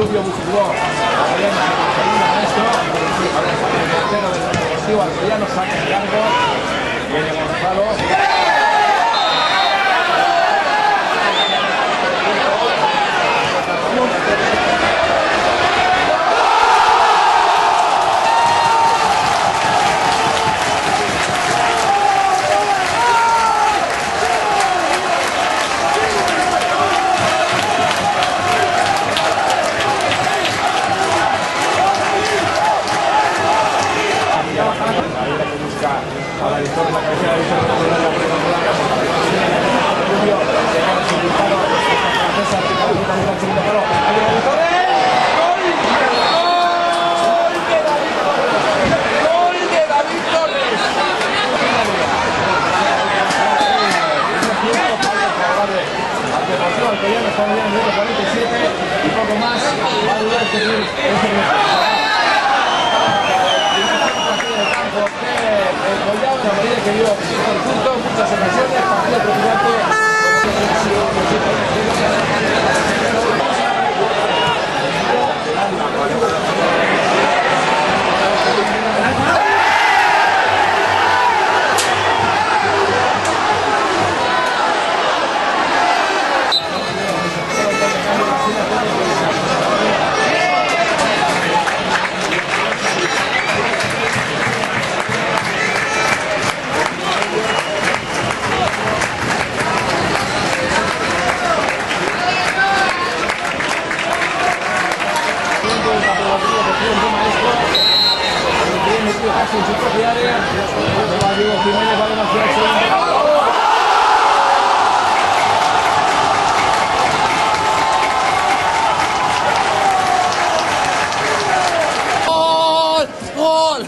Rubio Bucuró, Alcoyano, segundo maestro, el delantero del Deportivo Alcoyano, saca el largo, viene Gonzalo. Está en el minuto 47 y poco más va a durar este porque el Collado, en la medida que casi en su propia área. Diego Jiménez va demasiado segundo. ¡Gol!